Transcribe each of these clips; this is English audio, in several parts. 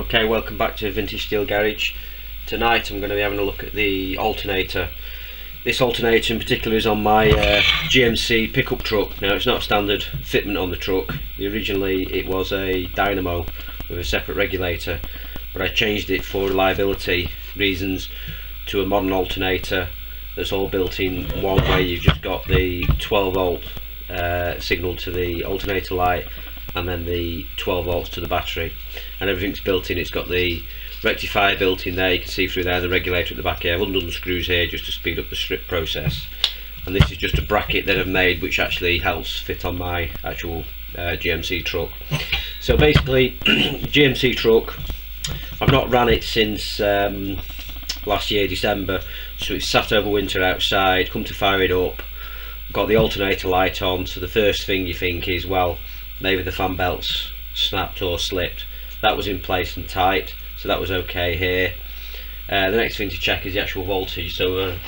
Okay, welcome back to Vintage Steel Garage. Tonight I'm going to be having a look at the alternator. This alternator in particular is on my uh, GMC pickup truck. Now it's not standard fitment on the truck. Originally it was a dynamo with a separate regulator but I changed it for reliability reasons to a modern alternator that's all built in one way. You've just got the 12 volt uh, signal to the alternator light and then the 12 volts to the battery. And everything's built in. It's got the rectifier built in there. You can see through there the regulator at the back here. I've undone the screws here just to speed up the strip process. And this is just a bracket that I've made which actually helps fit on my actual uh, GMC truck. So basically GMC truck I've not ran it since um, last year December. So it's sat over winter outside come to fire it up got the alternator light on. So the first thing you think is well maybe the fan belts snapped or slipped. That was in place and tight so that was okay here. Uh, the next thing to check is the actual voltage. So a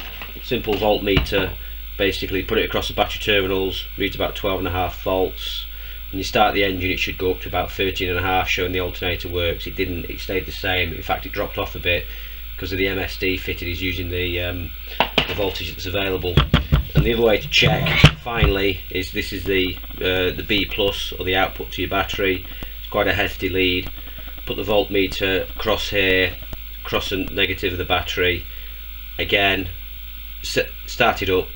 simple voltmeter basically put it across the battery terminals reads about 12 and a half volts. When you start the engine it should go up to about 13 and a half showing the alternator works. It didn't it stayed the same. In fact it dropped off a bit because of the MSD fitted. Is using the, um, the voltage that's available and the other way to check finally is this is the uh, the B plus or the output to your battery. It's quite a hefty lead. Put the voltmeter across here cross the negative of the battery. Again set, start it up.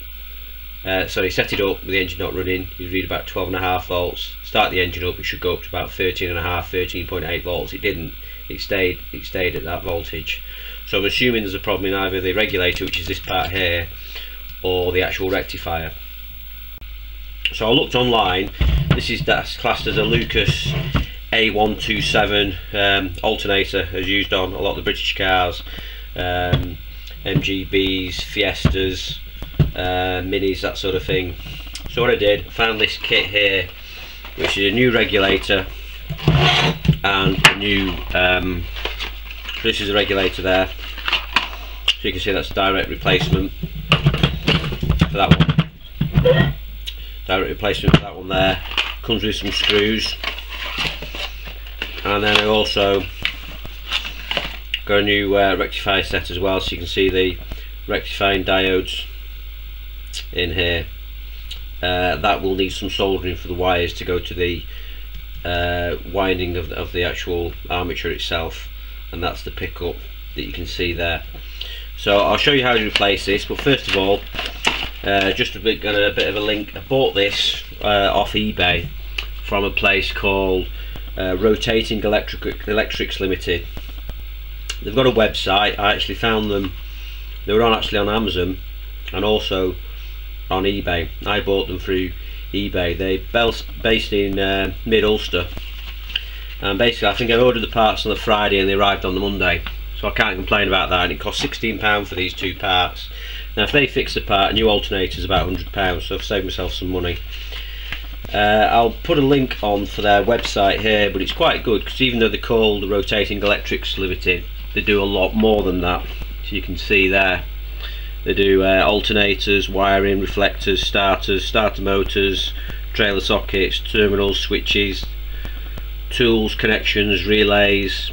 Uh, sorry set it up with the engine not running. You read about 12 and a half volts. Start the engine up it should go up to about 13 and a half 13.8 volts. It didn't. It stayed it stayed at that voltage. So I'm assuming there's a problem in either the regulator which is this part here or the actual rectifier. So I looked online. This is that's classed as a Lucas A127 um, alternator as used on a lot of the British cars um, MGBs, Fiestas, uh, Minis that sort of thing. So what I did found this kit here which is a new regulator and a new um, this is a regulator there. So you can see that's direct replacement for that one. Direct replacement for that one there. Comes with some screws. And then I also got a new uh, rectifier set as well so you can see the rectifying diodes in here. Uh, that will need some soldering for the wires to go to the uh, winding of of the actual armature itself and that's the pickup that you can see there. So I'll show you how to replace this but first of all uh, just a bit, a bit of a link. I bought this uh, off eBay from a place called uh, Rotating Electric Electrics Limited. They've got a website. I actually found them. They were on actually on Amazon and also on eBay. I bought them through eBay. They're based in uh, mid Ulster and basically I think I ordered the parts on the Friday and they arrived on the Monday. So I can't complain about that. And it cost £16 for these two parts now if they fix the part a new alternator is about £100 so I've saved myself some money. Uh, I'll put a link on for their website here but it's quite good because even though they're called Rotating Electrics Limited they do a lot more than that. So you can see there they do uh, alternators, wiring, reflectors, starters, starter motors, trailer sockets, terminals, switches, tools, connections, relays,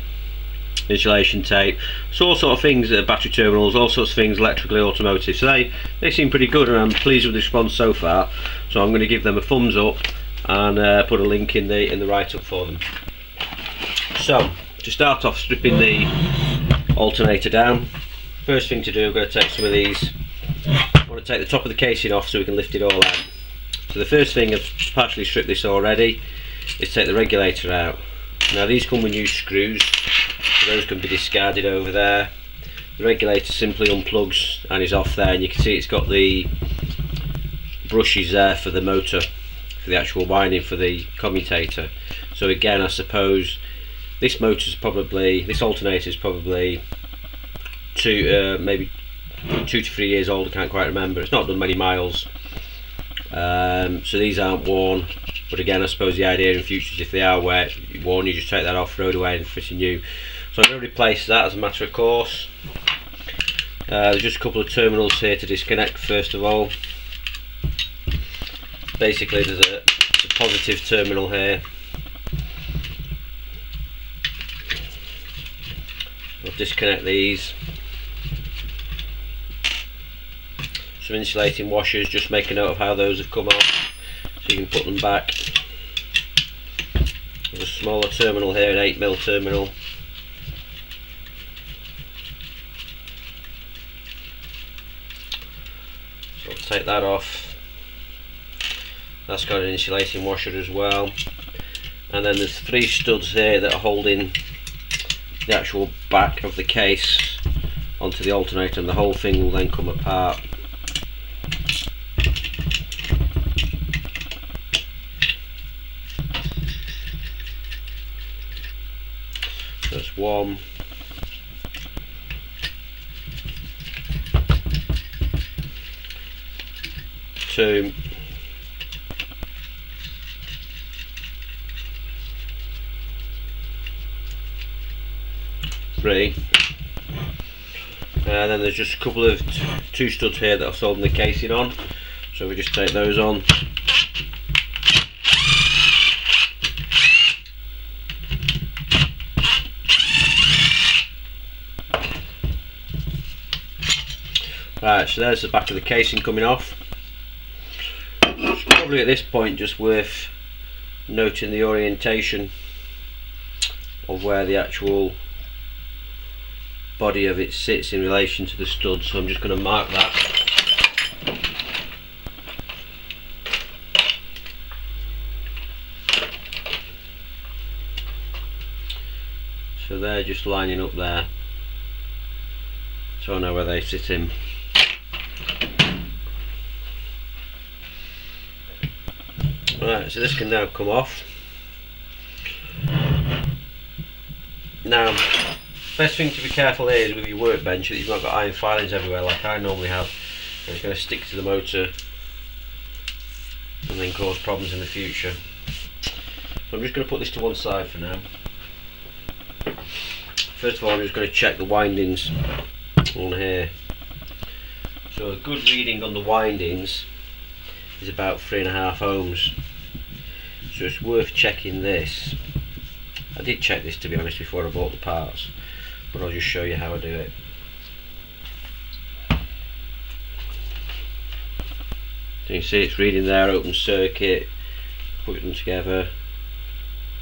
insulation tape. So all sort of things uh, battery terminals all sorts of things electrically automotive. So they they seem pretty good and I'm pleased with the response so far. So I'm going to give them a thumbs up and uh, put a link in the in the write-up for them. So to start off stripping the alternator down first thing to do I'm going to take some of these. I want to take the top of the casing off so we can lift it all out. So the first thing I've partially stripped this already is take the regulator out. Now these come with new screws those can be discarded over there. The regulator simply unplugs and is off there and you can see it's got the brushes there for the motor for the actual winding for the commutator. So again I suppose this motor is probably this alternator is probably two uh, maybe two to three years old I can't quite remember. It's not done many miles. Um, so these aren't worn but again I suppose the idea in future is if they are worn you just take that off throw it away and fit a new so I'm going to replace that as a matter of course. Uh, there's just a couple of terminals here to disconnect first of all. Basically there's a, a positive terminal here. I'll disconnect these some insulating washers just make a note of how those have come off so you can put them back there's a smaller terminal here an 8mm terminal take that off. That's got an insulating washer as well. And then there's three studs here that are holding the actual back of the case onto the alternator and the whole thing will then come apart. That's one two three. And then there's just a couple of two studs here that I've the casing on. So we just take those on. Right, so there's the back of the casing coming off. Probably at this point just worth noting the orientation of where the actual body of it sits in relation to the stud so I'm just going to mark that. So they're just lining up there. So I know where they sit in right so this can now come off now Best thing to be careful here is with your workbench that you've not got iron filings everywhere like I normally have. And it's going to stick to the motor and then cause problems in the future. So I'm just going to put this to one side for now. First of all I'm just going to check the windings on here. So a good reading on the windings is about three and a half ohms. So it's worth checking this. I did check this to be honest before I bought the parts but I'll just show you how I do it. So you see it's reading there open circuit, put them together,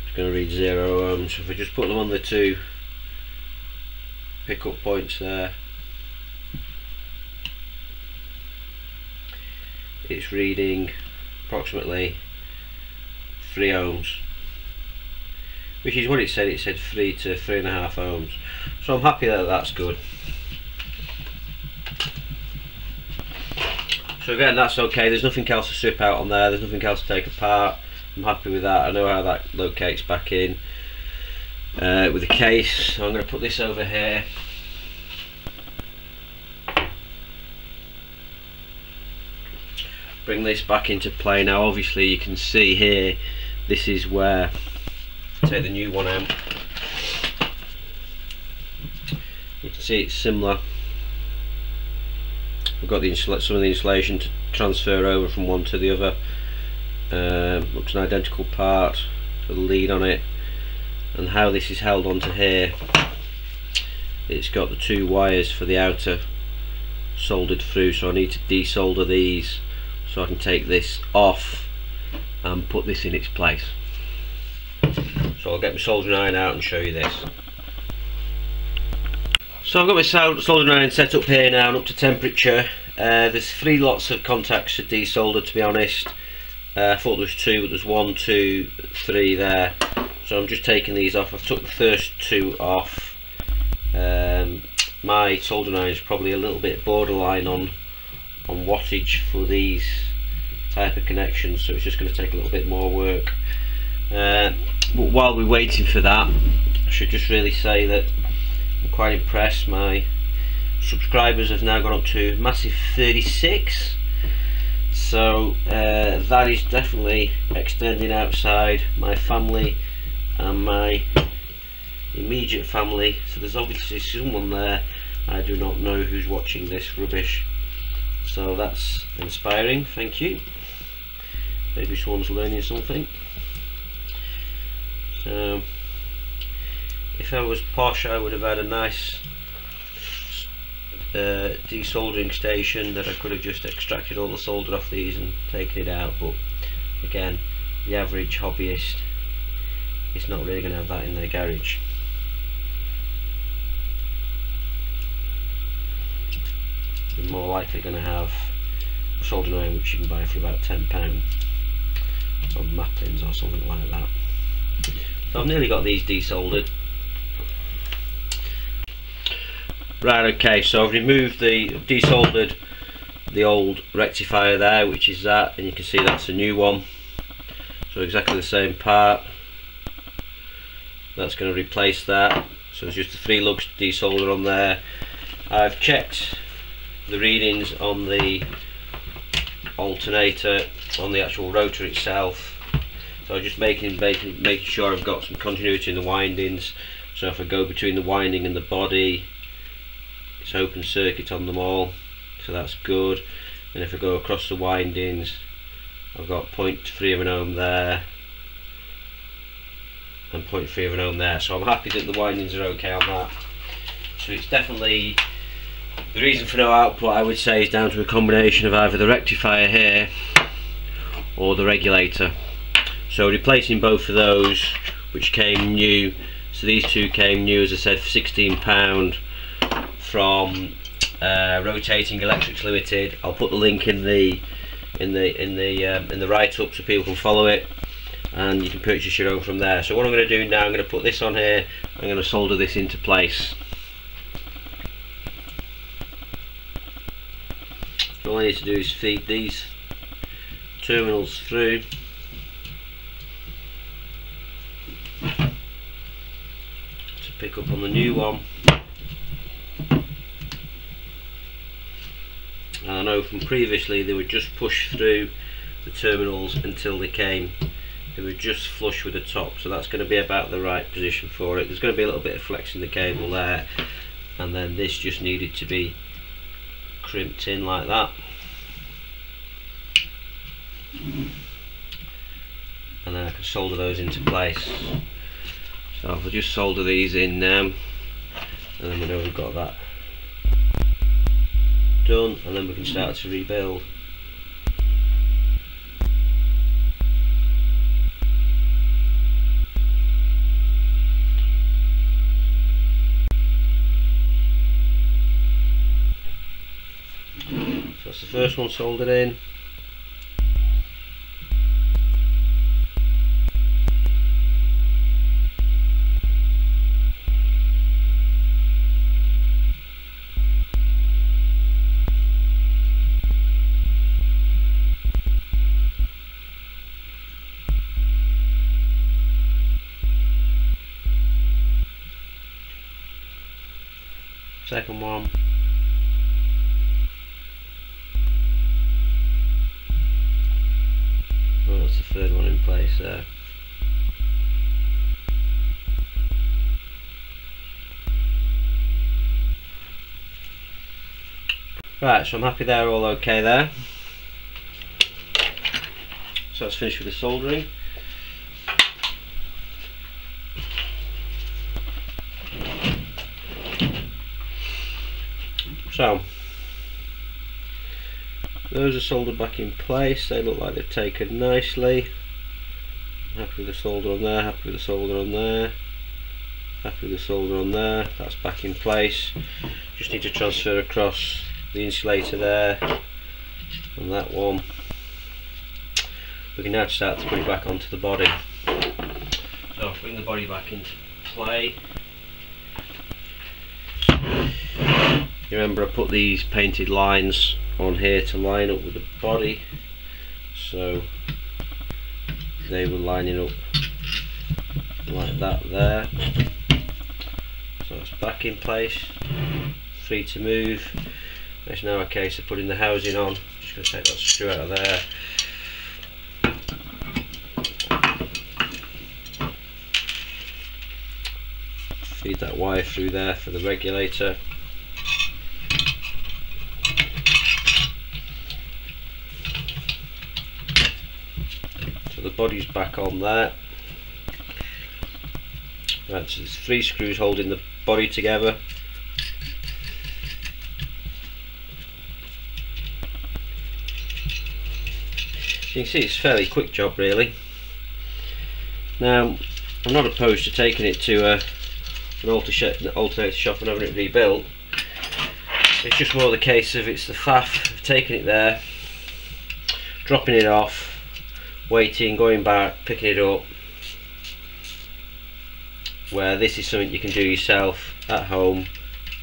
it's going to read zero ohms. If I just put them on the two pickup points there, it's reading approximately 3 ohms which is what it said, it said 3 to 3.5 ohms. So I'm happy that that's good. So again, that's okay, there's nothing else to strip out on there, there's nothing else to take apart. I'm happy with that, I know how that locates back in uh, with the case. So I'm going to put this over here. Bring this back into play now, obviously you can see here, this is where take the new one out. You can see it's similar. I've got the some of the insulation to transfer over from one to the other. Um, looks an identical part with a lead on it. And how this is held onto here it's got the two wires for the outer soldered through so I need to desolder these so I can take this off and put this in its place so I'll get my soldering iron out and show you this. So I've got my soldering iron set up here now and up to temperature. Uh, there's three lots of contacts to desolder to be honest. Uh, I thought there was two but there's one, two, three there. So I'm just taking these off. I've took the first two off. Um, my soldering iron is probably a little bit borderline on on wattage for these type of connection so it's just going to take a little bit more work. Uh, but while we're waiting for that I should just really say that I'm quite impressed. My subscribers have now gone up to massive 36 so uh, that is definitely extending outside my family and my immediate family. So there's obviously someone there. I do not know who's watching this rubbish. So that's inspiring. Thank you maybe someone's learning something. So if I was posh I would have had a nice uh, desoldering station that I could have just extracted all the solder off these and taken it out but again the average hobbyist is not really going to have that in their garage. They're more likely going to have a soldering iron which you can buy for about £10 from Maplins or something like that so I've nearly got these desoldered Right, okay, so I've removed the, desoldered the old rectifier there, which is that, and you can see that's a new one. So exactly the same part. That's going to replace that. So it's just the three lugs desolder on there. I've checked the readings on the alternator on the actual rotor itself. So just making, making making sure I've got some continuity in the windings. So if I go between the winding and the body, it's open circuit on them all so that's good and if I go across the windings I've got 0.3 of an ohm there and 0.3 of an ohm there so I'm happy that the windings are okay on that so it's definitely the reason for no output I would say is down to a combination of either the rectifier here or the regulator so replacing both of those which came new so these two came new as I said for 16 pound from uh, Rotating Electrics Limited. I'll put the link in the in the in the um, in the write-up so people can follow it and you can purchase your own from there. So what I'm going to do now, I'm going to put this on here. I'm going to solder this into place. I need to do is feed these terminals through. to pick up on the new one. and I know from previously they would just push through the terminals until they came they were just flush with the top so that's going to be about the right position for it there's going to be a little bit of flex in the cable there and then this just needed to be crimped in like that and then I can solder those into place. So I'll just solder these in and then we know we've got that done and then we can start to rebuild. So that's the first one soldered in second one oh, that's the third one in place there Right, so I'm happy they're all okay there. So let's finish with the soldering. So, those are soldered back in place, they look like they've taken nicely. Happy with the solder on there, happy with the solder on there, happy with the solder on there, that's back in place. Just need to transfer across the insulator there and that one. We can now start to put it back onto the body. So bring the body back into play. You remember I put these painted lines on here to line up with the body? So they were lining up like that there. So it's back in place free to move. It's now a case of putting the housing on. Just going to take that screw out of there. Feed that wire through there for the regulator the body's back on there Right, so three screws holding the body together. you can see it's a fairly quick job really. Now I'm not opposed to taking it to a, an alternator shop and having it rebuilt. It's just more the case of it's the faff of taking it there, dropping it off, waiting, going back, picking it up. Where this is something you can do yourself at home.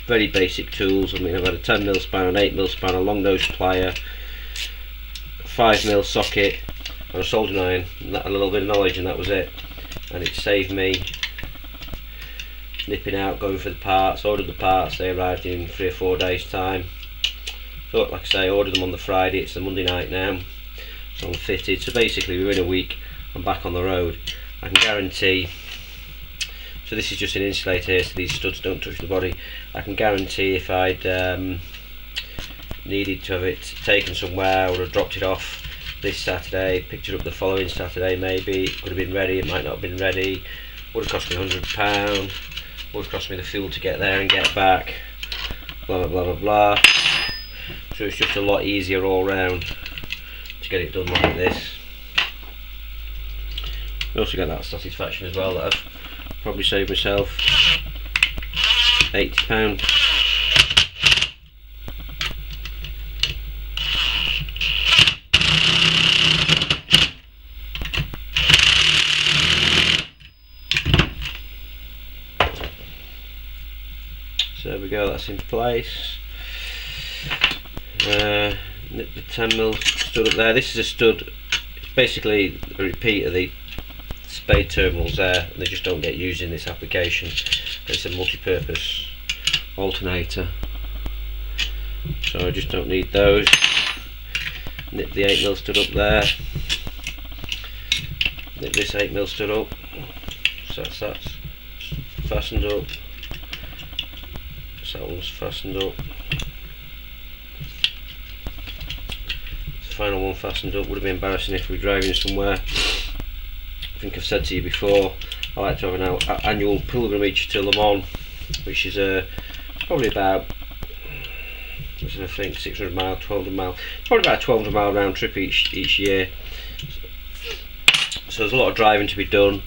Very basic tools. I mean, I've had a 10mm span, an 8mm span, a long nose plier, 5mm socket, and a soldering iron, and that, a little bit of knowledge, and that was it. And it saved me nipping out, going for the parts, ordered the parts, they arrived in three or four days time. Thought, like I say, I ordered them on the Friday, it's the Monday night now on fitted. So basically within a week I'm back on the road. I can guarantee so this is just an insulator here so these studs don't touch the body. I can guarantee if I'd um, needed to have it taken somewhere I would have dropped it off this Saturday picked it up the following Saturday maybe it would have been ready it might not have been ready would have cost me £100 would have cost me the fuel to get there and get back blah blah blah blah blah. So it's just a lot easier all round to get it done like this. I also get that satisfaction as well that I've probably saved myself £80. So there we go, that's in place. Uh, the 10 mil stud up there. This is a stud, it's basically a repeat of the spade terminals there, and they just don't get used in this application. It's a multi-purpose alternator, so I just don't need those. Nip the 8 mil stud up there. Nip this 8 mil stud up, so that's, that's fastened up. So that one's fastened up. Final one fastened up would have been embarrassing if we were driving somewhere. I think I've said to you before I like to have an annual pilgrimage to Le Mans which is uh, probably about I think 600 mile, 1200 mile probably about a 1200 mile round trip each, each year. So there's a lot of driving to be done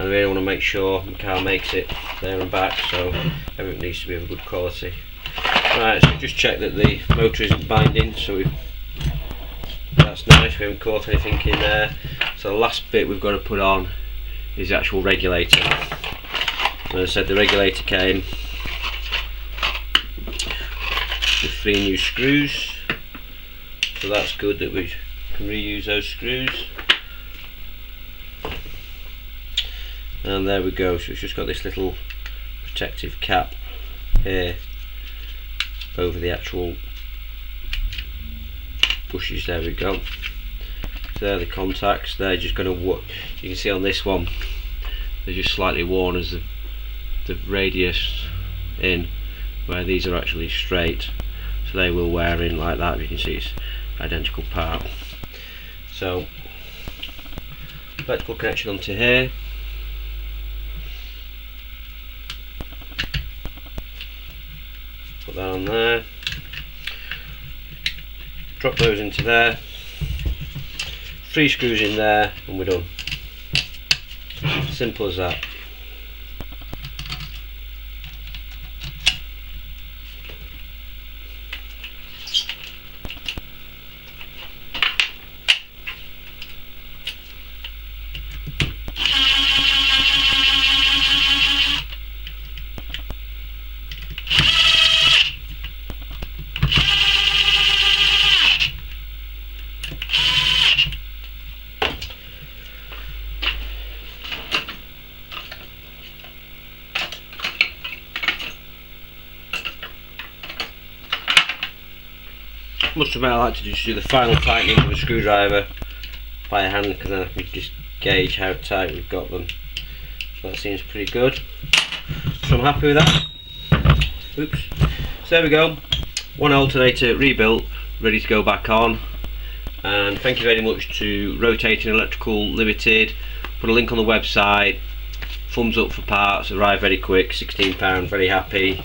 and I really want to make sure my car makes it there and back so everything needs to be of good quality. Right so just check that the motor isn't binding so we that's nice, we haven't caught anything in there. So the last bit we've got to put on is the actual regulator. As I said, the regulator came with three new screws. So that's good that we can reuse those screws. And there we go, so it's just got this little protective cap here over the actual bushes there we go. So there are the contacts they're just going to work you can see on this one they're just slightly worn as the, the radius in where these are actually straight. So they will wear in like that you can see it's identical part. So electrical connection onto here. Put that on there drop those into there. Three screws in there and we're done. Simple as that must admit I like to just do the final tightening with a screwdriver by hand because then I can just gauge how tight we've got them. So that seems pretty good. So I'm happy with that. Oops. So there we go. One alternator rebuilt, ready to go back on. And thank you very much to Rotating Electrical Limited. Put a link on the website. thumbs up for parts arrive very quick £16 very happy